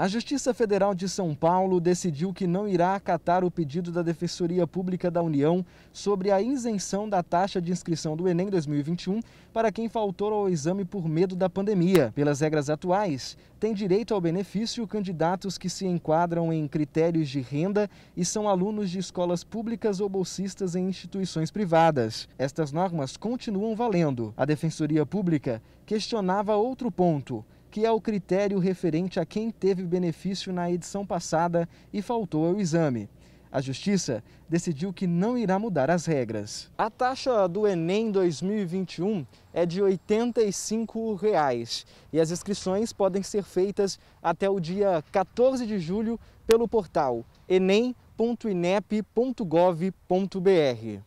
A Justiça Federal de São Paulo decidiu que não irá acatar o pedido da Defensoria Pública da União sobre a isenção da taxa de inscrição do Enem 2021 para quem faltou ao exame por medo da pandemia. Pelas regras atuais, têm direito ao benefício candidatos que se enquadram em critérios de renda e são alunos de escolas públicas ou bolsistas em instituições privadas. Estas normas continuam valendo. A Defensoria Pública questionava outro ponto que é o critério referente a quem teve benefício na edição passada e faltou ao exame. A Justiça decidiu que não irá mudar as regras. A taxa do Enem 2021 é de 85 reais, e as inscrições podem ser feitas até o dia 14 de julho pelo portal enem.inep.gov.br.